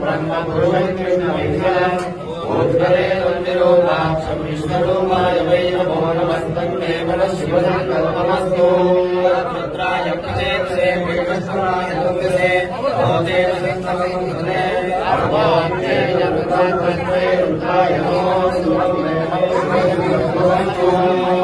ब्रह्म गुरुवे कृष्ण विद्याम् उद्धरे तन्निरोधाक्षम् विश्वरूपाय वै नमो नमस्तन्मे मनशिवधं कल्पमस्तु रुद्राय प्रचेतसे विश्वराय लोकसे भवते संसमङ्गले सर्वान्ते जगतात्मत्वे रुद्राय नमो सुरं मे भवतु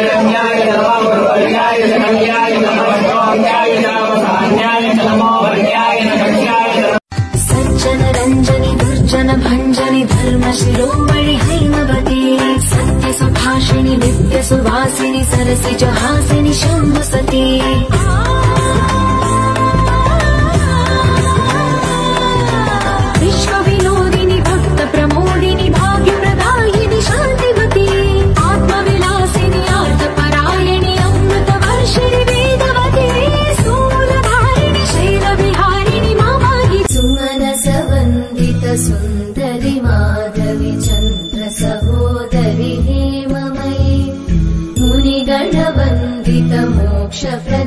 न शिरोमणि हैमते सत्य सुभाषिणि नित्य सुवासिनि सरसि जहासिनि शम् वसति Shove